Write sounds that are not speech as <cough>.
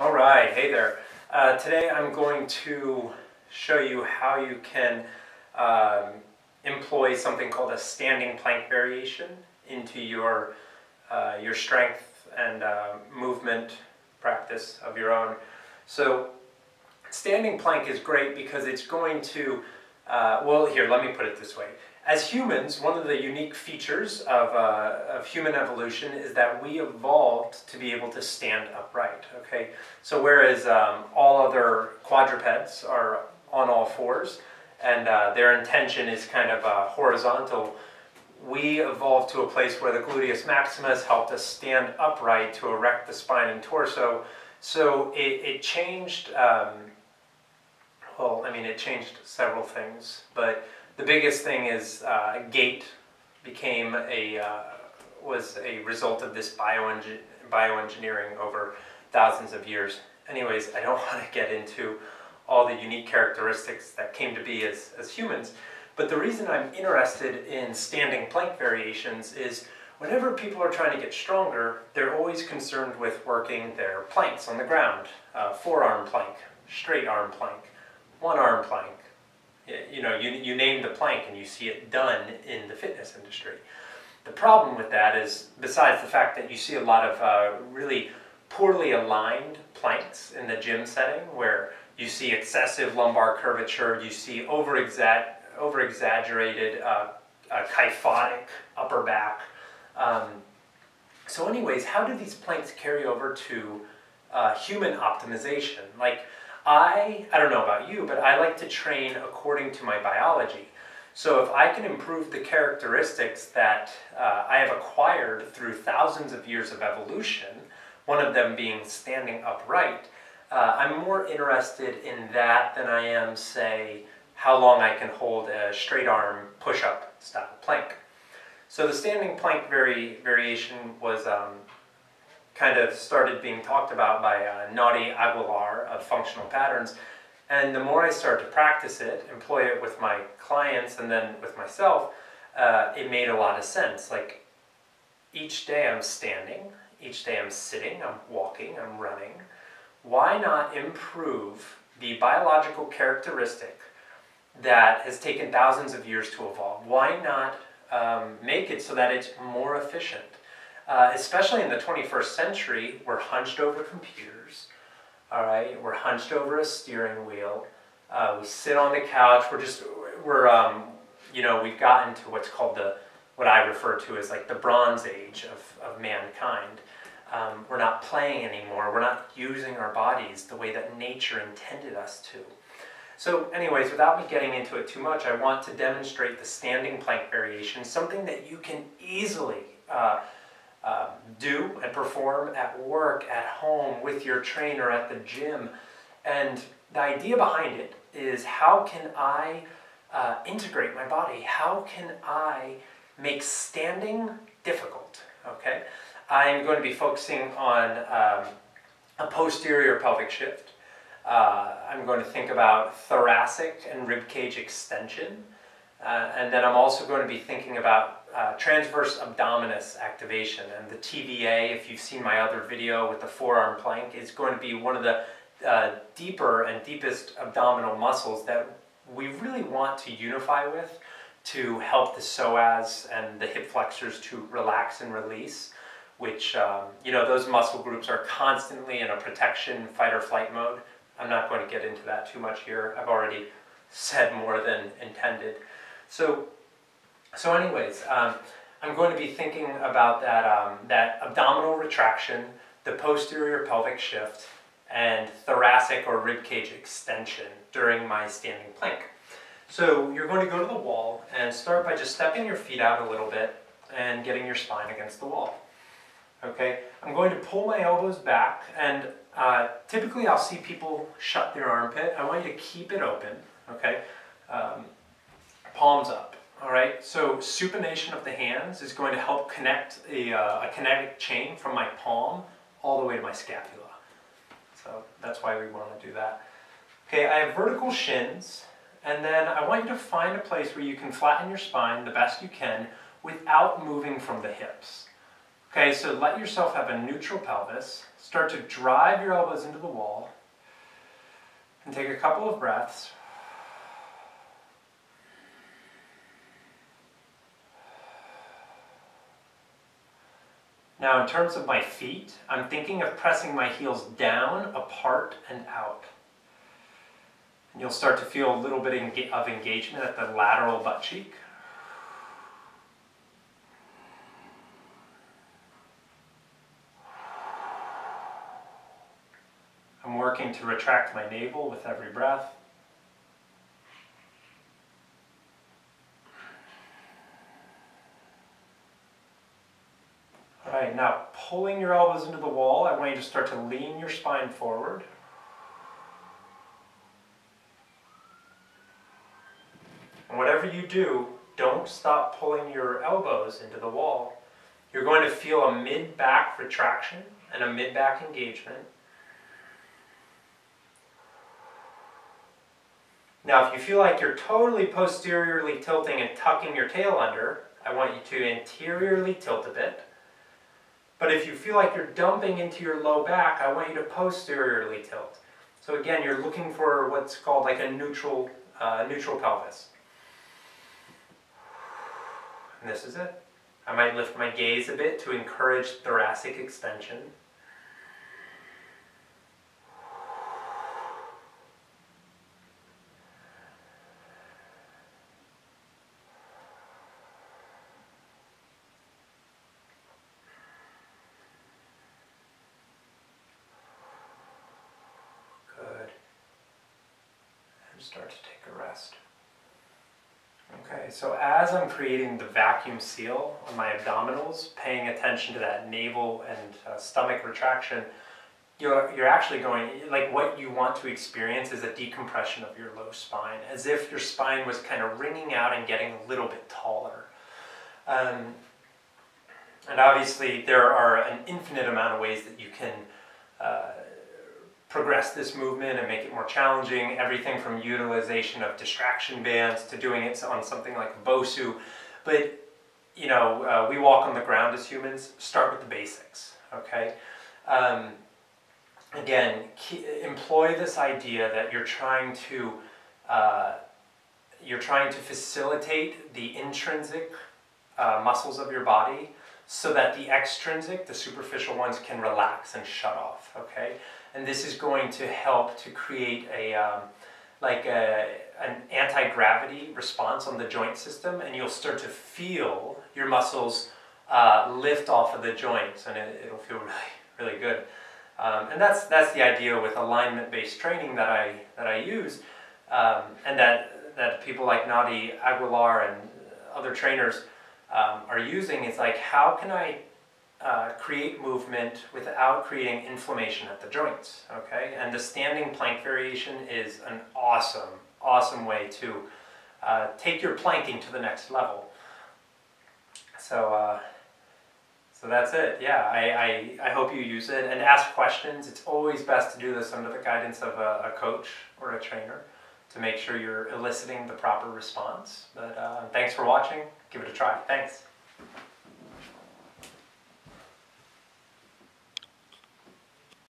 All right, hey there. Uh, today I'm going to show you how you can um, employ something called a standing plank variation into your, uh, your strength and uh, movement practice of your own. So standing plank is great because it's going to, uh, well here, let me put it this way. As humans, one of the unique features of, uh, of human evolution is that we evolved to be able to stand upright, okay? So whereas um, all other quadrupeds are on all fours, and uh, their intention is kind of uh, horizontal, we evolved to a place where the gluteus maximus helped us stand upright to erect the spine and torso. So it, it changed, um, well, I mean, it changed several things, but the biggest thing is uh, gait became a uh, was a result of this bioenge bioengineering over thousands of years. Anyways, I don't <laughs> want to get into all the unique characteristics that came to be as, as humans, but the reason I'm interested in standing plank variations is whenever people are trying to get stronger, they're always concerned with working their planks on the ground. Uh, forearm plank, straight arm plank, one arm plank, you know, you, you name the plank and you see it done in the fitness industry. The problem with that is, besides the fact that you see a lot of uh, really poorly aligned planks in the gym setting where you see excessive lumbar curvature, you see over-exaggerated over -exaggerated, uh, uh, kyphotic upper back. Um, so anyways, how do these planks carry over to uh, human optimization? Like, I, I don't know about you, but I like to train according to my biology. So if I can improve the characteristics that uh, I have acquired through thousands of years of evolution, one of them being standing upright, uh, I'm more interested in that than I am, say, how long I can hold a straight arm push-up style plank. So the standing plank vari variation was um, kind of started being talked about by uh, Naudi Aguilar of Functional Patterns. And the more I start to practice it, employ it with my clients and then with myself, uh, it made a lot of sense. Like each day I'm standing, each day I'm sitting, I'm walking, I'm running. Why not improve the biological characteristic that has taken thousands of years to evolve? Why not um, make it so that it's more efficient? Uh, especially in the 21st century, we're hunched over computers, all right? We're hunched over a steering wheel. Uh, we sit on the couch. We're just, we're, um, you know, we've gotten to what's called the, what I refer to as like the Bronze Age of, of mankind. Um, we're not playing anymore. We're not using our bodies the way that nature intended us to. So anyways, without me getting into it too much, I want to demonstrate the standing plank variation, something that you can easily uh, um, do and perform at work, at home, with your trainer, at the gym. And the idea behind it is how can I uh, integrate my body? How can I make standing difficult? Okay, I'm going to be focusing on um, a posterior pelvic shift. Uh, I'm going to think about thoracic and rib cage extension. Uh, and then I'm also going to be thinking about uh, transverse abdominis activation. And the TVA, if you've seen my other video with the forearm plank, is going to be one of the uh, deeper and deepest abdominal muscles that we really want to unify with to help the psoas and the hip flexors to relax and release, which, um, you know, those muscle groups are constantly in a protection fight or flight mode. I'm not going to get into that too much here. I've already said more than intended. So so anyways, um, I'm going to be thinking about that, um, that abdominal retraction, the posterior pelvic shift, and thoracic or rib cage extension during my standing plank. So you're going to go to the wall and start by just stepping your feet out a little bit and getting your spine against the wall. Okay, I'm going to pull my elbows back and uh, typically I'll see people shut their armpit. I want you to keep it open, okay? Um, palms up. All right, so supination of the hands is going to help connect a, uh, a kinetic chain from my palm all the way to my scapula. So that's why we want to do that. Okay, I have vertical shins, and then I want you to find a place where you can flatten your spine the best you can without moving from the hips. Okay, so let yourself have a neutral pelvis. Start to drive your elbows into the wall. And take a couple of breaths. Now in terms of my feet, I'm thinking of pressing my heels down, apart, and out. And you'll start to feel a little bit of engagement at the lateral butt cheek. I'm working to retract my navel with every breath. All right, now pulling your elbows into the wall, I want you to start to lean your spine forward. And whatever you do, don't stop pulling your elbows into the wall. You're going to feel a mid-back retraction and a mid-back engagement. Now, if you feel like you're totally posteriorly tilting and tucking your tail under, I want you to anteriorly tilt a bit. But if you feel like you're dumping into your low back, I want you to posteriorly tilt. So again, you're looking for what's called like a neutral, uh, neutral pelvis. And this is it. I might lift my gaze a bit to encourage thoracic extension. Start to take a rest. Okay, so as I'm creating the vacuum seal on my abdominals, paying attention to that navel and uh, stomach retraction, you're, you're actually going, like what you want to experience is a decompression of your low spine, as if your spine was kind of wringing out and getting a little bit taller. Um, and obviously there are an infinite amount of ways that you can uh, progress this movement and make it more challenging. Everything from utilization of distraction bands to doing it on something like Bosu. But, you know, uh, we walk on the ground as humans. Start with the basics, okay? Um, again, key, employ this idea that you're trying to uh, you're trying to facilitate the intrinsic uh, muscles of your body so that the extrinsic, the superficial ones, can relax and shut off, okay? And this is going to help to create a um, like a, an anti-gravity response on the joint system and you'll start to feel your muscles uh, lift off of the joints and it, will feel really really good. Um, and that's that's the idea with alignment-based training that I that I use. Um, and that that people like Naudi Aguilar and other trainers um, are using. Is like how can I create movement without creating inflammation at the joints, okay? And the standing plank variation is an awesome, awesome way to uh, take your planking to the next level. So, uh, so that's it. Yeah, I, I, I hope you use it and ask questions. It's always best to do this under the guidance of a, a coach or a trainer to make sure you're eliciting the proper response. But uh, thanks for watching. Give it a try. Thanks.